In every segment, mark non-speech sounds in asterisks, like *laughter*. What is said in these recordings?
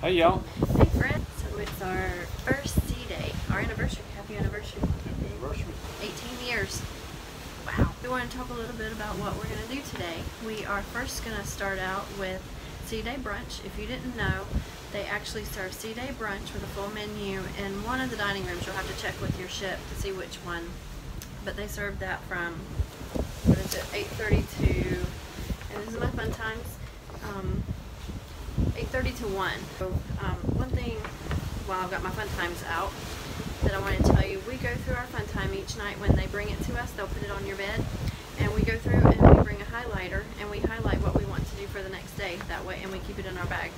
Hey y'all. Hey Fred. So it's our first sea day, our anniversary. Happy anniversary. Anniversary. 18 years. Wow. We want to talk a little bit about what we're going to do today. We are first going to start out with Sea Day brunch. If you didn't know, they actually serve Sea Day brunch with a full menu in one of the dining rooms. You'll have to check with your ship to see which one. But they serve that from, what is it, 8.30 to, and this is my fun times, um, 8.30 to 1. So, um, one thing, while I've got my fun times out, that I want to tell you, we go through our fun time each night when they bring it to us, they'll put it on your bed, and we go through and we bring a highlighter, and we highlight what we want to do for the next day, that way, and we keep it in our bag.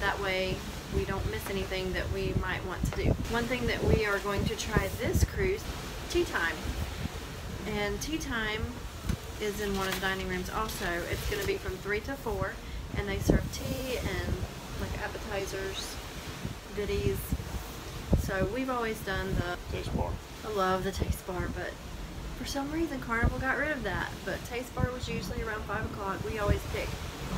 That way, we don't miss anything that we might want to do. One thing that we are going to try this cruise, tea time. And tea time is in one of the dining rooms also. It's going to be from 3 to 4 and they serve tea and like appetizers, goodies. So we've always done the Taste bar. I love the taste bar, but for some reason Carnival got rid of that. But taste bar was usually around 5 o'clock. We always pick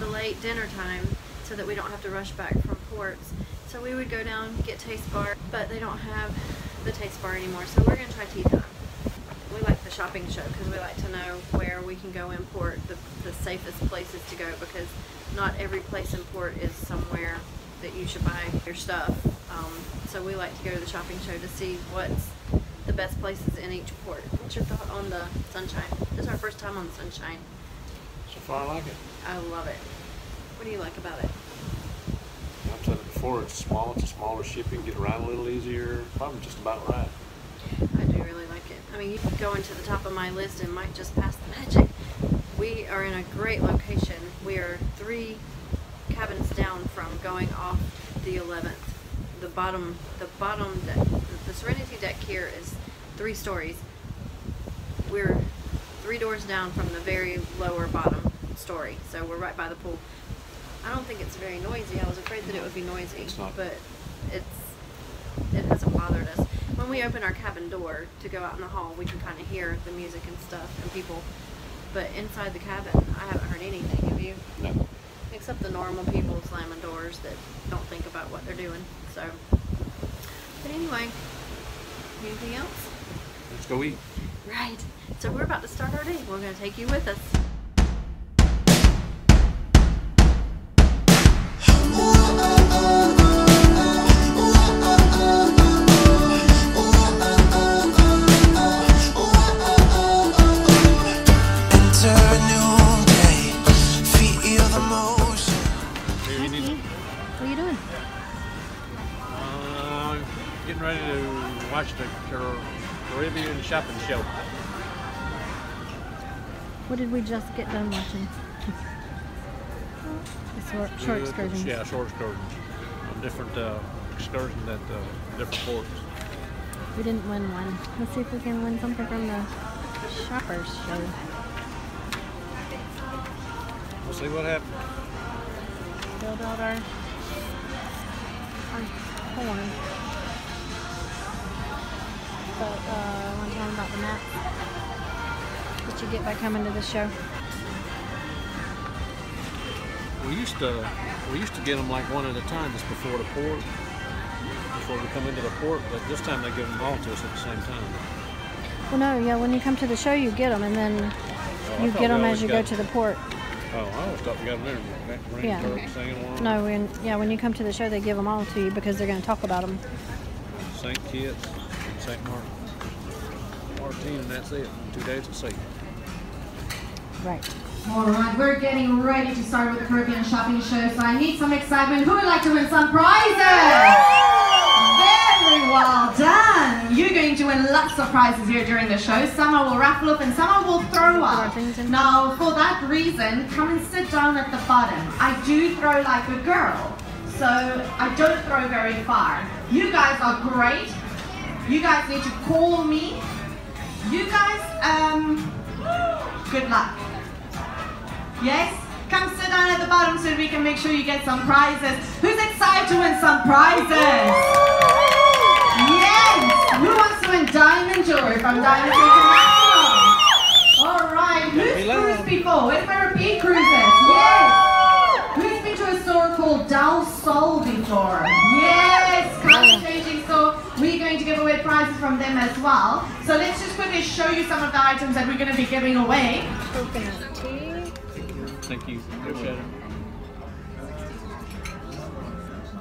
the late dinner time so that we don't have to rush back from ports. So we would go down, get taste bar, but they don't have the taste bar anymore. So we're going to try tea time we like the shopping show because we like to know where we can go in port, the, the safest places to go because not every place in port is somewhere that you should buy your stuff. Um, so we like to go to the shopping show to see what's the best places in each port. What's your thought on the Sunshine? This is our first time on the Sunshine. So far I like it. I love it. What do you like about it? I've said it before, it's small, it's a smaller ship, you can get around a little easier. Probably just about right. I really like it. I mean, you could go into the top of my list and might just pass the magic. We are in a great location. We are three cabins down from going off the 11th. The bottom, the bottom deck, the Serenity deck here is three stories. We're three doors down from the very lower bottom story, so we're right by the pool. I don't think it's very noisy. I was afraid that it would be noisy, but it's it hasn't bothered us. When we open our cabin door to go out in the hall, we can kind of hear the music and stuff and people. But inside the cabin, I haven't heard anything. Have you? No. Except the normal people slamming doors that don't think about what they're doing. So, but anyway, anything else? Let's go eat. Right. So we're about to start our day. We're going to take you with us. What did we just get done watching? Short, short excursions. Yeah, short excursions. On different uh, excursions at uh, different ports. We didn't win one. Let's see if we can win something from the shoppers show. We'll see what happens. Build out our, our horn. But uh, I want to talk about the map that you get by coming to the show. We used to we used to get them like one at a time just before the port, before we come into the port. But this time they give them all to us at the same time. Well, no, yeah, when you come to the show, you get them, and then Oh, you get them as you go to the port. Oh, I always thought we got them there. Yeah. Turk. No, when yeah, when you come to the show, they give them all to you because they're going to talk about them. St. Kitts, St. Martin. Martin, and that's it. Two days at sea. Right. All right, we're getting ready to start with the Caribbean Shopping Show, so I need some excitement. Who would like to win some prizes? Very well done. You're going to win lots of prizes here during the show. Some I will raffle up and some I will throw up. Now, for that reason, come and sit down at the bottom. I do throw like a girl, so I don't throw very far. You guys are great. You guys need to call me. You guys, um, good luck. Yes? Come sit down at the bottom so we can make sure you get some prizes. Who's excited to win some prizes? Yes! Who wants to win diamond jewelry from Diamond International? All right. Who's me loud. cruised before? Where's my repeat cruises? Yes! Who's been to a store called Del Sol before? store. Yes, color changing store. We're going to give away prizes from them as well. So let's just quickly show you some of the items that we're going to be giving away. Coconut tea. Thank you. Appreciate it.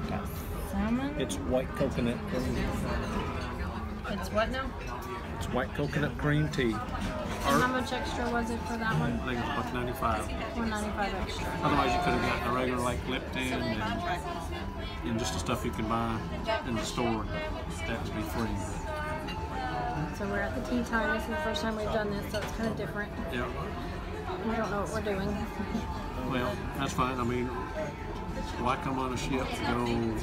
Got salmon. It's white coconut cream. It's what now? It's white coconut cream tea. And how much extra was it for that one? I think it's buck 95. 195 extra. Otherwise, you could have gotten a regular like Lipton and, and just the stuff you can buy in the store. That would be free. So we're at the tea time. This is the first time we've done this, so it's kind of different. Yeah. We don't know what we're doing. Well, that's fine. I mean, why come on a ship to go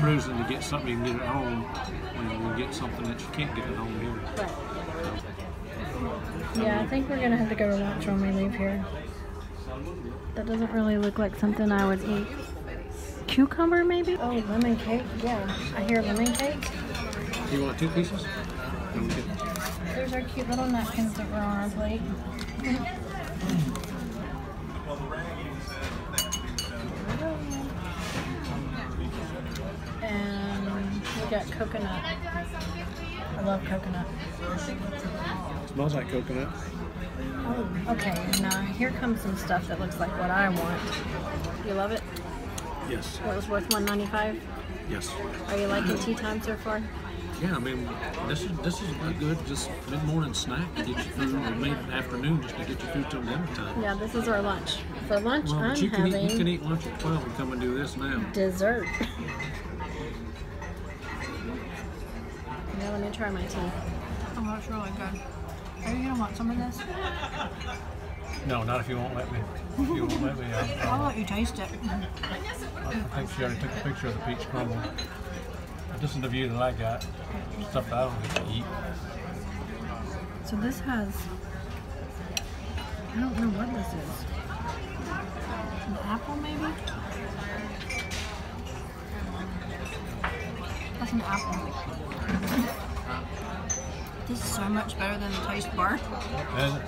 cruising to get something you can get at home when you get something that you can't get at home here? But yeah, I think we're gonna have to go to lunch when we leave here. That doesn't really look like something I would eat. Cucumber, maybe? Oh, lemon cake. Yeah, I hear lemon cake. You want two pieces? Let me get- There's our cute little napkins that were on our plate. And we got coconut. I love coconut. Smells like coconut. Oh, okay. Now here comes some stuff that looks like what I want. You love it? Yes. What was worth 195? Yes. Are you liking tea time so far? Yeah, I mean, this is this is a good just mid morning snack to get you through, or mid afternoon just to get you through till dinner time. Yeah, this is our lunch. For lunch, Well, I'm but you can eat having you can eat lunch at twelve and come and do this now. dessert. yeah, let me try my tea. Oh, that's really good. Are you gonna want some of this? No, not if you won't let me. If you won't let me, I'll, I'll let you taste it. I think she already took a picture of the peach crumble. This is the view that I got. Stuff that I don't get to eat. So this has, I don't know what this is. An apple maybe? That's an apple. This is so much better than the taste bar. And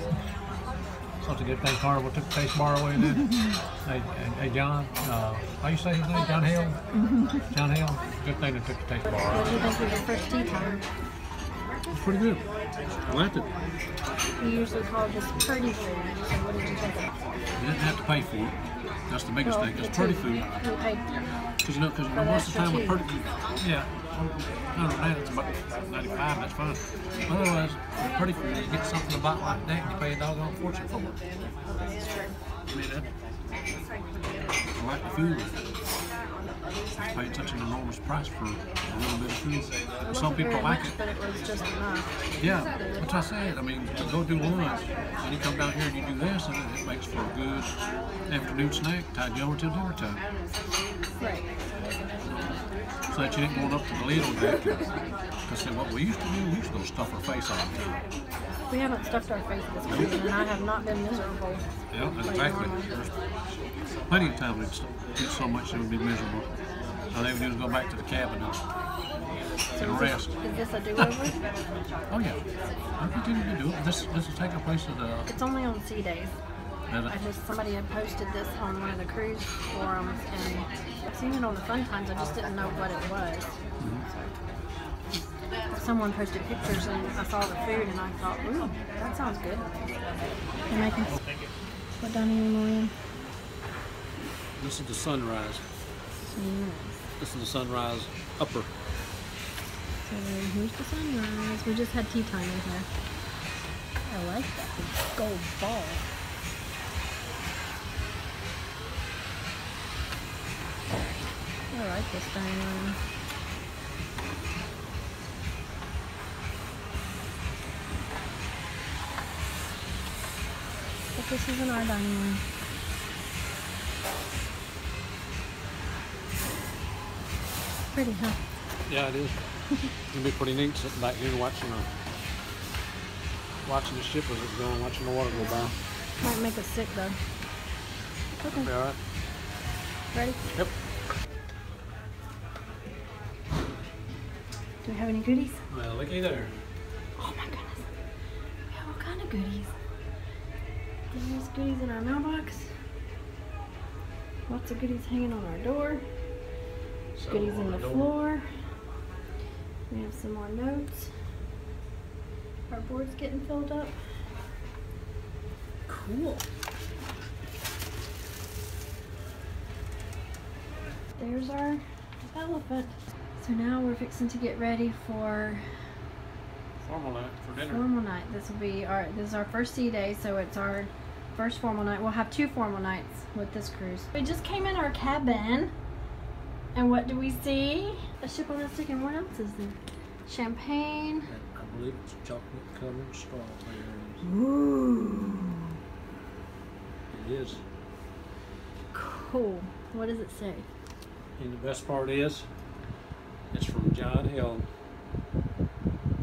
such a good thing Carnival took the taste bar away then. *laughs* hey, hey, hey, John, uh, how you say his name? John Hale? *laughs* John Hale? Good thing they took the taste bar. What do you think of your first tea time? It's pretty good. I liked it. We usually call this pretty food. So what did you think? You didn't have to pay for it. That's the biggest thing. It's pretty food. We paid Because you know, because most of the time with pretty food, yeah, I don't know, it's about 95, that's fine. Otherwise, with pretty food, you get something about like that, and you pay a doggone fortune for it. This is true. I mean, that, I like the food. Paid such an enormous price for a little bit of food. Some people like much, it. but it was just enough. Yeah, that's what I said. I mean, to go do lunch, and you come down here and you do this, and it makes for a good afternoon snack, tied you over till dinner time. Right. So that you ain't going up to the lid on that. Because what we used to do, we used to go stuff our face on. We haven't stuffed our face this week, and I have not been miserable. Yeah, exactly. There's plenty of time we'd get so much it would be miserable. All they would do is go back to the cabin and, So and rest. this, is this a do-over? Oh yeah, I'll continue to do it. This this will take a place of the. it's only on sea days. At I just somebody had posted this on one of the cruise forums, and I've seen it on the Fun Times. I just didn't know what it was. So, someone posted pictures, and I saw the food, and I thought, ooh, that sounds good. You're making what dining room are we in? this is the sunrise. Mm. This is the sunrise upper. So here's the sunrise. We just had tea time in here. I like that big gold ball. I like this dining room. But this isn't our dining room. Pretty, huh? Yeah, it is. *laughs* It'll be pretty neat sitting back here watching the watching the ship as it's going, watching the water go by. Might make us sick though. Be all right. Ready? Yep. Do we have any goodies? Well, looky there. Oh my goodness. We have all kind of goodies. There's goodies in our mailbox. Lots of goodies hanging on our door. So, Goodies in the don't- floor. We have some more notes. Our board's getting filled up. Cool. There's our elephant. So now we're fixing to get ready for Formal night for dinner. formal night. This will be our this is our first sea day, so it's our first formal night. We'll have two formal nights with this cruise. We just came in our cabin, and what do we see? A ship on a stick, and what else is there? Champagne. I believe it's chocolate covered strawberries. Ooh, It is. cool. What does it say? And the best part is, it's from John Heald.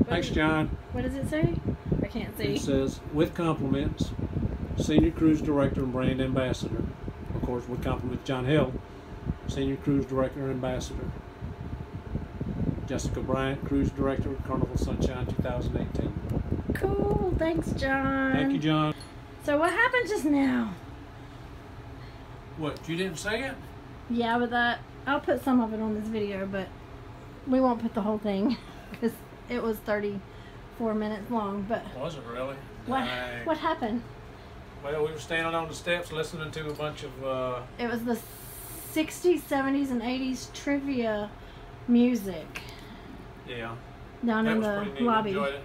Thanks, John. What does it say? I can't see. It says, with compliments, Senior Cruise Director and Brand Ambassador. Of course, with compliments, John Heald, Senior Cruise Director and Ambassador. Jessica Bryant, Cruise Director, Carnival Sunshine 2018. Cool. Thanks, John. Thank you, John. So what happened just now? What, you didn't say it? Yeah, but that I'll put some of it on this video, but we won't put the whole thing *laughs* because it was 34 minutes long. But Was it really? what Dang. what happened? Well, we were standing on the steps listening to a bunch of, uh, It was the 60s, 70s, and 80s trivia music yeah. down that in the lobby. Enjoyed it.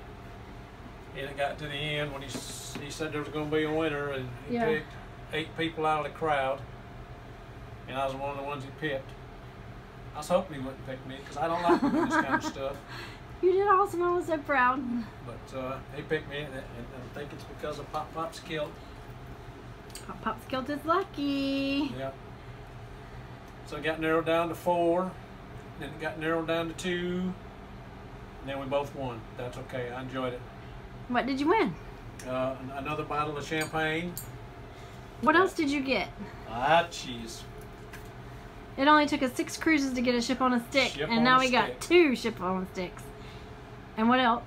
And it got to the end when he he said there was going to be a winner, and he Yeah. picked eight people out of the crowd, and I was one of the ones he picked. I was hoping he wouldn't pick me because I don't like doing this kind of *laughs* stuff. You did awesome. I was so proud. But uh, he picked me, and, and, and I think it's because of Pop Pop's kilt. Pop Pop's kilt is lucky. Yeah. So it got narrowed down to four, then it got narrowed down to two, and then we both won. That's okay. I enjoyed it. What did you win? Uh, another bottle of champagne. What else did you get? Ah, cheese. It only took us six cruises to get a ship on a stick, Ship and now we got two ship on sticks. And what else?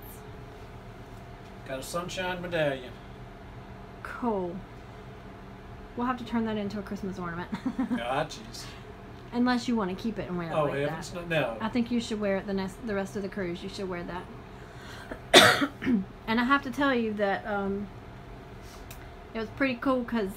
Got a sunshine medallion. Cool. We'll have to turn that into a Christmas ornament. *laughs* Ah, cheese. Unless you want to keep it and wear it Oh, like heavens, that. no. I think you should wear it the next, the rest of the cruise. You should wear that. *coughs* and I have to tell you that um, it was pretty cool because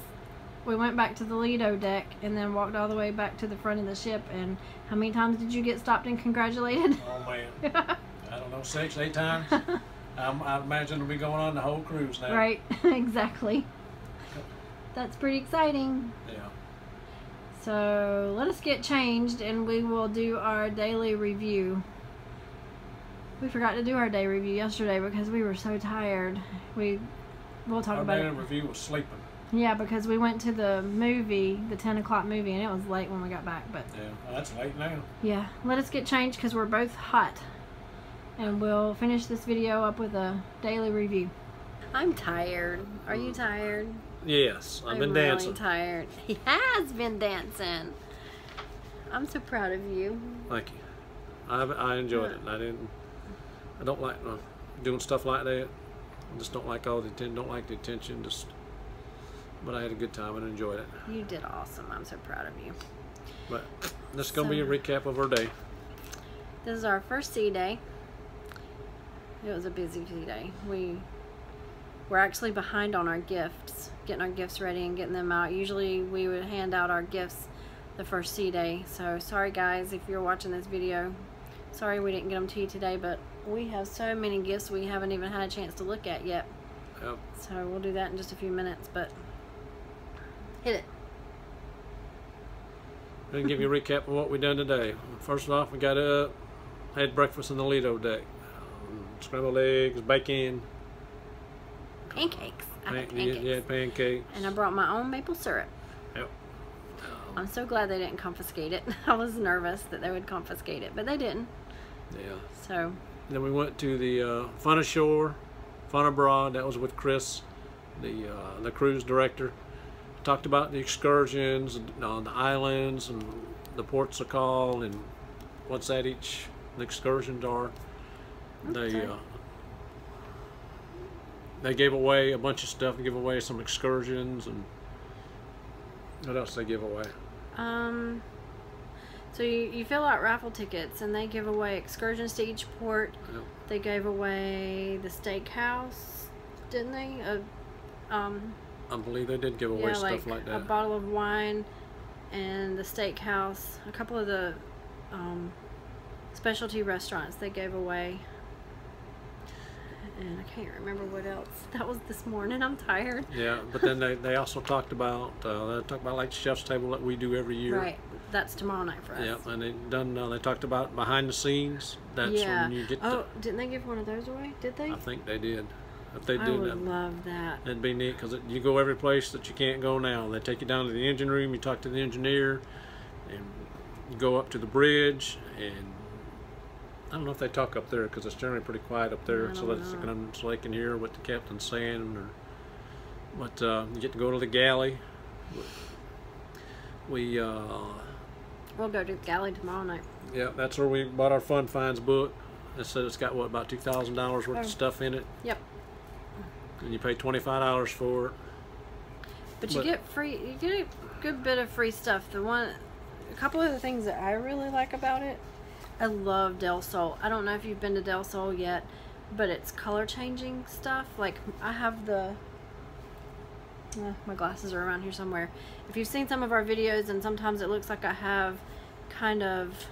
we went back to the Lido deck and then walked all the way back to the front of the ship. And how many times did you get stopped and congratulated? Oh, man. *laughs* I don't know, six, eight times. *laughs* I'm, I imagine it'll be going on the whole cruise now. right, *laughs* exactly. That's pretty exciting. Yeah. So let us get changed and we will do our daily review. We forgot to do our day review yesterday because we were so tired. We we'll talk Our about daily it. review was sleeping. Yeah, because we went to the movie, the ten o'clock movie, and it was late when we got back. But Yeah, well, that's late now. yeah, let us get changed because we're both hot, and we'll finish this video up with a daily review. I'm tired. Are you tired? Yes, I've been I'm dancing. Really tired. *laughs* He has been dancing. I'm so proud of you. Thank you. I I enjoyed it. I didn't. I don't like uh, doing stuff like that. I just don't like all the atten- don't like the attention. Just, but I had a good time and enjoyed it. You did awesome. I'm so proud of you. But this is gonna be a recap of our day. This is our first sea day. It was a busy sea day. We we're actually behind on our gifts, getting our gifts ready and getting them out. Usually we would hand out our gifts the first sea day. So sorry guys if you're watching this video. Sorry we didn't get them to you today, but we have so many gifts we haven't even had a chance to look at yet. Yep. So we'll do that in just a few minutes, but hit it. Let me give you a recap of what we done today. First off, we got up, had breakfast in the Lido deck. Um, scrambled eggs, bacon, Pancakes. I had pancakes. yeah, pancakes. And I brought my own maple syrup. Yep. I'm so glad they didn't confiscate it. *laughs* I was nervous that they would confiscate it, but they didn't. Yeah. So, Then we went to the uh, Fun Ashore, Fun Abroad. That was with Chris, the uh, the cruise director. Talked about the excursions on the islands and the ports of call and what's that each the excursions are. They uh, they gave away a bunch of stuff. They gave away some excursions and what else they give away? Um, so you, you fill out raffle tickets and they give away excursions to each port. Yep. They gave away the steakhouse, didn't they? Uh, um, I believe they did give away yeah, stuff like, like, a bottle of wine and the steakhouse. A couple of the um, specialty restaurants they gave away. And I can't remember what else. *laughs* That was this morning. I'm tired. Yeah, but then they, they *laughs* also talked about uh, they talked about like chef's table that we do every year. Right. That's tomorrow night for us. Yep, and they done. Uh, they talked about behind the scenes. That's yeah. when you get. oh, didn't they give one of those away? Did they? I think they did. If they I do would that, love that. that'd be neat because you go every place that you can't go now. They take you down to the engine room. You talk to the engineer, and you go up to the bridge. And I don't know if they talk up there because it's generally pretty quiet up there, I so don't that they know. can so they can hear what the captain's saying. Or but uh, you get to go to the galley. We. Uh, We'll go to the galley tomorrow night. Yeah, that's where we bought our Fun Finds book. It said it's got what about two thousand dollars worth Oh. of stuff in it, Yep. And you pay twenty five dollars for it. But you But- get free. You get a good bit of free stuff. The one, a couple of the things that I really like about it, I love Del Sol. I don't know if you've been to Del Sol yet, but it's color changing stuff. Like I have the. eh, my glasses are around here somewhere. If you've seen some of our videos, and sometimes it looks like I have kind of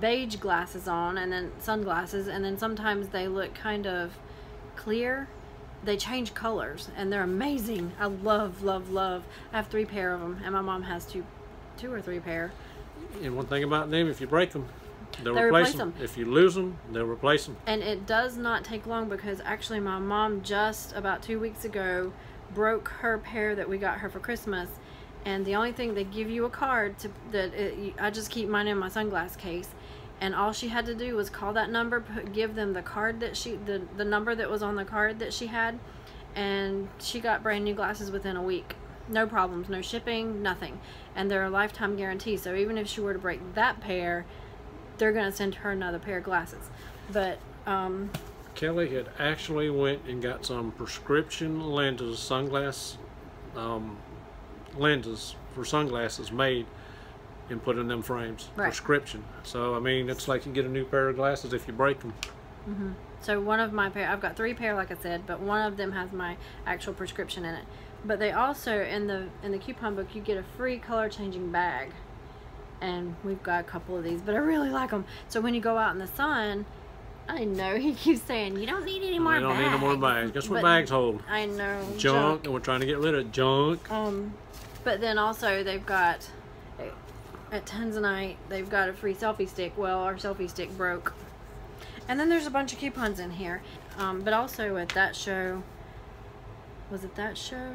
beige glasses on, and then sunglasses, and then sometimes they look kind of clear they change colors and they're amazing. I love, love, love. I have three pair of them, and my mom has two, two or three pair. And one thing about them, if you break them, they'll They replace, replace them. 'em. If you lose them, they'll replace them. And it does not take long because actually my mom just about two weeks ago broke her pair that we got her for Christmas. And the only thing they give you a card to that it, I just keep mine in my sunglass case. And all she had to do was call that number, put, give them the card that she the the number that was on the card that she had, and she got brand new glasses within a week. No problems, no shipping, nothing. And they're a lifetime guarantee. So even if she were to break that pair, they're gonna send her another pair of glasses. But um, Kelly had actually went and got some prescription lenses, sunglass um, lenses for sunglasses made and put in them frames. Right. Prescription. So I mean, it's like you get a new pair of glasses if you break them. So one of my pair, I've got three pair, like I said, but one of them has my actual prescription in it. But they also in the in the coupon book you get a free color changing bag, and we've got a couple of these, but I really like them. So when you go out in the sun, I know *laughs* he keeps saying you don't need any more we don't bags. need no more bags. Guess what But bags hold? I know Junk, and we're trying to get rid of junk. Um, but then also they've got at Tanzanite they've got a free selfie stick. Well, our selfie stick broke, and then there's a bunch of coupons in here. Um, but also at that show, was it that show?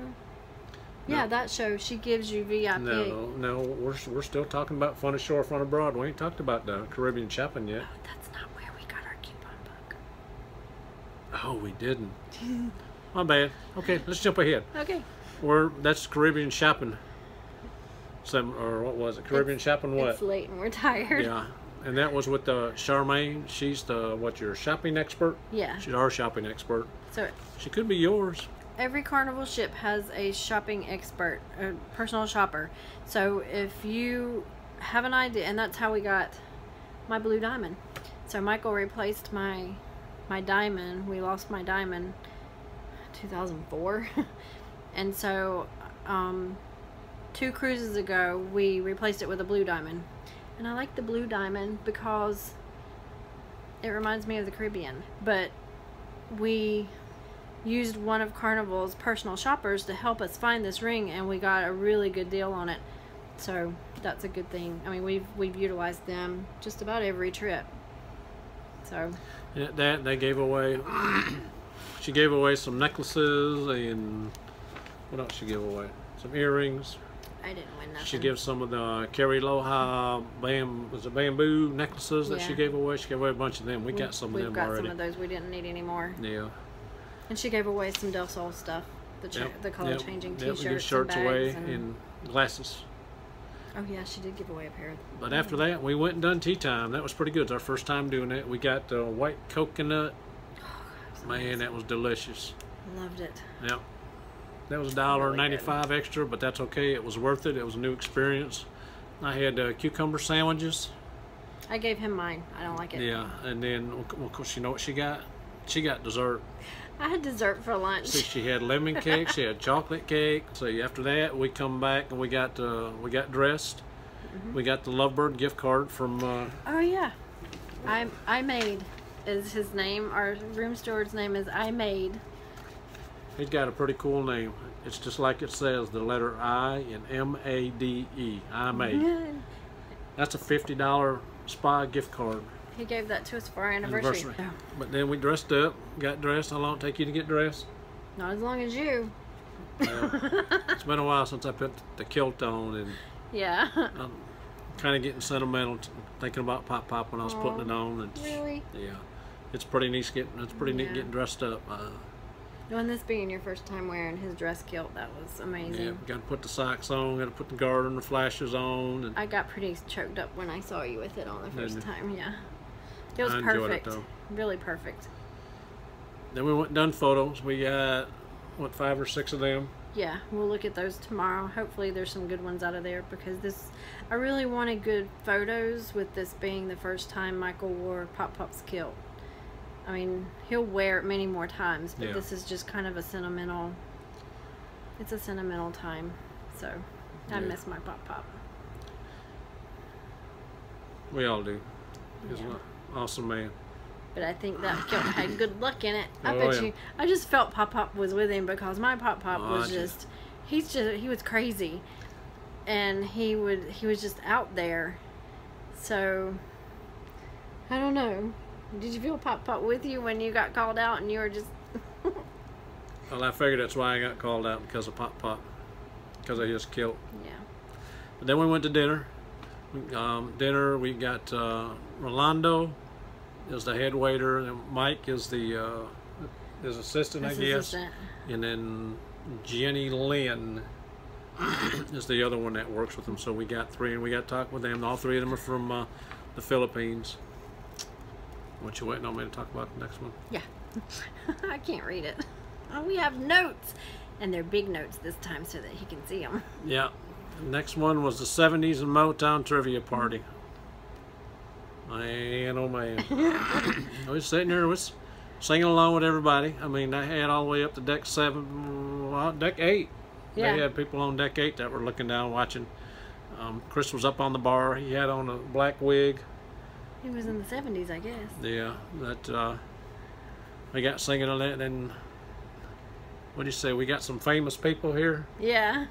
Yeah, that show. She gives you VIP. No, no, we're, we're still talking about Fun Ashore, Front Abroad. We ain't talked about the Caribbean shopping yet. Oh, that's not where we got our coupon book. Oh, we didn't. My bad. Okay, let's jump ahead. *laughs* Okay. We're that's Caribbean shopping. Some or what was it? Caribbean shopping what? It's late and we're tired. Yeah, and that was with the Charmaine. She's the what your shopping expert. Yeah. She's our shopping expert. So She could be yours. every carnival ship has a shopping expert, a personal shopper. So if you have an idea, and that's how we got my blue diamond. So Michael replaced my my diamond. We lost my diamond 2004, *laughs* and so um, two cruises ago we replaced it with a blue diamond. And I like the blue diamond because it reminds me of the Caribbean. But we used one of Carnival's personal shoppers to help us find this ring, and we got a really good deal on it. So that's a good thing. I mean, we've we've utilized them just about every trip. So Yeah, that they gave away. she gave away some necklaces and what else she gave away? Some earrings. I didn't win nothing. She gives some of the Kerry Loha bam was it bamboo necklaces that she gave away. She gave away a bunch of them. We We- got some of them got already. some of those. We didn't need any more. Yeah. And she gave away some Del Sol stuff. The Yep, the color yep, changing yep, T-shirts, shirts and away and, and glasses. oh yeah, she did give away a pair. Of, But after that, we went and done tea time. That was pretty good. It's our first time doing it. We got the white coconut. Oh, Man, that was delicious. loved it. Yep. That was a dollar ninety-five extra, but that's okay. It was worth it. It was a new experience. I had uh, cucumber sandwiches. I gave him mine. I don't like it. Yeah, and then well, of course you know what she got. She got dessert. I had dessert for lunch. See, she had lemon cake. She had chocolate cake. So after that, we come back and we got uh, we got dressed. We got the Lovebird gift card from. Uh, Oh yeah, I Imade is his name. Our room steward's name is Imade. He's got a pretty cool name. It's just like it says, the letter I and M A D E. Imade. *laughs* That's a fifty dollar spa gift card. He gave that to us for our anniversary. Anniversary. But then we dressed up, got dressed. How long did it take you to get dressed? Not as long as you. Well, *laughs* it's been a while since I put the kilt on and Yeah. I'm kind of getting sentimental, t- thinking about Pop Pop when I was putting it on. And really? yeah, it's pretty neat getting. It's pretty neat getting dressed up. Uh, And this being your first time wearing his dress kilt, that was amazing. yeah, got to put the socks on. Got to put the garter and the flashes on. And I got pretty choked up when I saw you with it on the first time. Yeah. It was it, perfect. though. Really perfect. then we went done photos. We got what five or six of them. Yeah, we'll look at those tomorrow. Hopefully, there's some good ones out of there because this, I really wanted good photos with this being the first time Michael wore Pop Pop's kilt. I mean, he'll wear it many more times, but Yeah. this is just kind of a sentimental. It's a sentimental time, so I Yeah. miss my Pop Pop. We all do. He's Yeah. an awesome man. But I think that kilt had *coughs* good luck in it. I Oh, bet yeah. you. I just felt Pop Pop was with him because my Pop Pop Oh, was just- just. He's just. He was crazy, and he would. He was just out there. So. I don't know. Did you feel Pop Pop with you when you got called out and you were just? *laughs* Well, I figured that's why I got called out because of Pop Pop, because of his kilt. yeah. But then we went to dinner. Um, dinner, we got uh, Rolando is the head waiter, and Mike is the uh, his assistant, His I guess, assistant. and then Jenny Lynn *coughs* is the other one that works with them. So we got three, and we got to talk with them. All three of them are from uh, the Philippines. What you waiting on me to talk about the next one? Yeah. *laughs* I can't read it. Oh, we have notes, and they're big notes this time so that he can see them. Yeah. Next one was the 70s and Motown trivia party. Man, oh man. I was sitting there, was singing along with everybody. I mean, I had all the way up to deck seven, well, deck eight. Yeah. They had people on deck eight that were looking down watching. Um, Chris was up on the bar. He had on a black wig. He was in the seventies, I guess. Yeah, that uh, got singing on that. And what do you say? We got some famous people here. Yeah.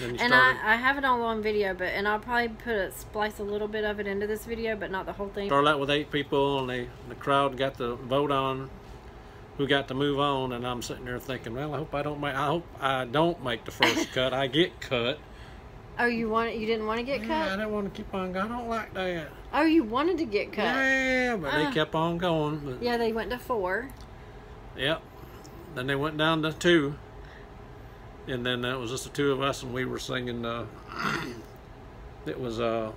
And. I, I have it all on video, but and I'll probably put a splice a little bit of it into this video, but not the whole thing. started out with eight people, and they, the crowd got to vote on who got to move on. And I'm sitting there thinking, well, I hope I don't make. I hope I don't make the first *laughs* cut. I get cut. Oh, you want you didn't want to get Yeah, I cut? don't want to keep on going. I don't like that. Oh, you wanted to get cut? Yeah, but Ah. they kept on going. But, Yeah, they went to four. Yep. Then they went down to two. And then that was just the two of us, and we were singing. Uh, *clears throat* it was uh,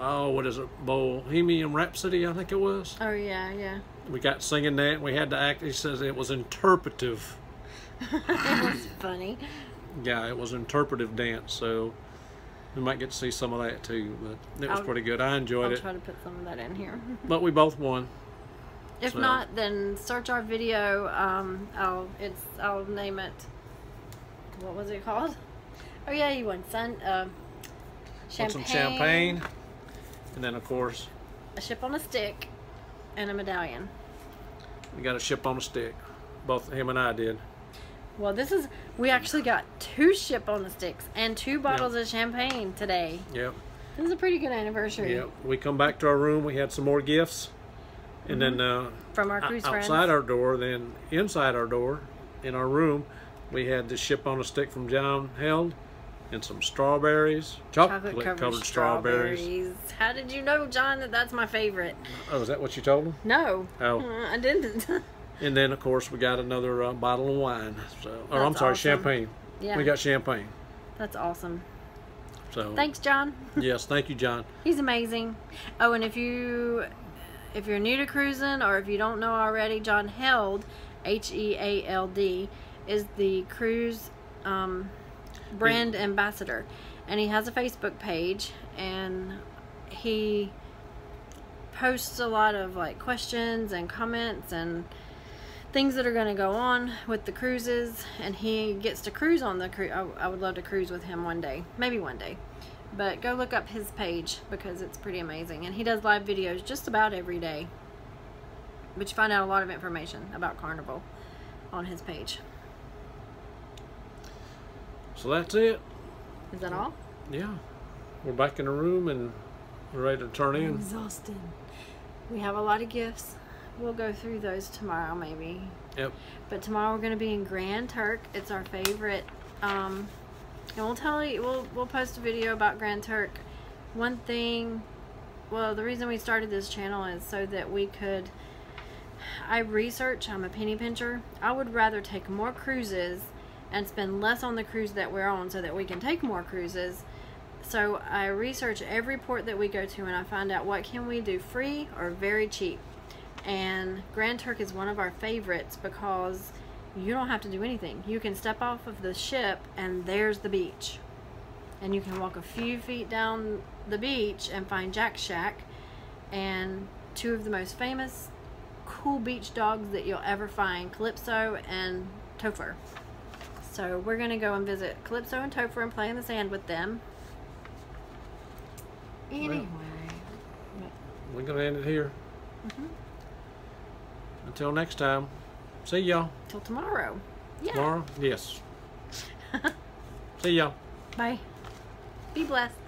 oh, what is it? Bohemian Rhapsody, I think it was. Oh yeah, yeah. We got singing that. We had to act. He says it was interpretive. *laughs* it was funny. Yeah, it was interpretive dance. So we might get to see some of that too. But it was I'll- pretty good. I enjoyed it. I'll try to put some of that in here. *laughs* But we both won. If So- not, then search our video. Um, I'll it's I'll name it. What was it called? Oh yeah, you won sun. Uh, champagne. some champagne. And then of course A ship on a stick, and a medallion. we got a ship on a stick. Both him and I did. Well, this is we actually got two ship on the sticks and two bottles of champagne today. Yep. This is a pretty good anniversary Yep. We come back to our room. We had some more gifts. And then uh, from our cruise outside friends. our door, then inside our door, in our room, we had the ship on a stick from John Heald, and some strawberries, chocolate, chocolate covered, strawberries. strawberries. How did you know, John, that that's my favorite? Oh, is that what you told him? No. Oh. I didn't. *laughs* And then, of course, we got another uh, bottle of wine. So, or I'm sorry, awesome. champagne. yeah. We got champagne. That's awesome. So, Thanks, John. yes, thank you, John. He's amazing. Oh, and if you if you're new to cruising or if you don't know already, John Heald, H E A L D, is the cruise um, brand ambassador. and he has a Facebook page, and he posts a lot of like questions and comments and things that are going to go on with the cruises and he gets to cruise on the cruise I, I would love to cruise with him one day maybe one day but go look up his page because it's pretty amazing and he does live videos just about every day but you find out a lot of information about carnival on his page So that's it. is that all Yeah. We're back in the room and we're ready to turn in. exhausted we have a lot of gifts we'll go through those tomorrow maybe Yep. But tomorrow we're gonna be in Grand Turk. It's our favorite. Um, and we'll tell you. We'll we'll post a video about Grand Turk. One thing. Well, the reason we started this channel is so that we could. I research. I'm a penny pincher. I would rather take more cruises and spend less on the cruise that we're on, so that we can take more cruises. So I research every port that we go to, and I find out what can we do free or very cheap and Grand Turk is one of our favorites because you don't have to do anything. You can step off of the ship and there's the beach. And you can walk a few feet down the beach and find Jack Shack and two of the most famous cool beach dogs that you'll ever find, Calypso and Topher. So we're gonna go and visit Calypso and Topher and play in the sand with them. Anyway, We're gonna end it here. Mm-hmm. Until next time. See y'all till tomorrow. Yeah. tomorrow. Yes. *laughs* See y'all. Bye. Be blessed.